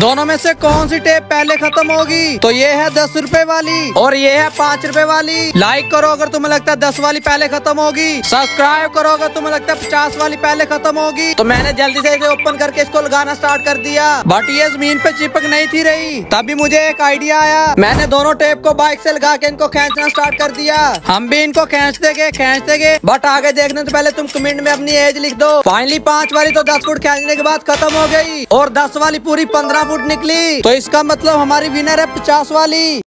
दोनों में से कौन सी टेप पहले खत्म होगी? तो ये है दस रूपए वाली और ये है पाँच रूपए वाली। लाइक करो अगर तुम्हें लगता है दस वाली पहले खत्म होगी। सब्सक्राइब करो अगर तुम्हें लगता है पचास वाली पहले खत्म होगी। तो मैंने जल्दी से इसे ओपन करके इसको लगाना स्टार्ट कर दिया। बट ये ज़मीन पे चिपक नहीं थी रही। तभी मुझे एक आइडिया आया। मैंने दोनों टेप को बाइक से लगा के इनको खींचना स्टार्ट कर दिया। हम भी इनको खींचते गए खींचते गए। बट आगे देखने से पहले तुम कमेंट में अपनी एज लिख दो। फाइनली पाँच वाली तो दस फुट खींचने के बाद खत्म हो गई और दस वाली पूरी पंद्रह फुट निकली। तो इसका मतलब हमारी विनर है पचास वाली।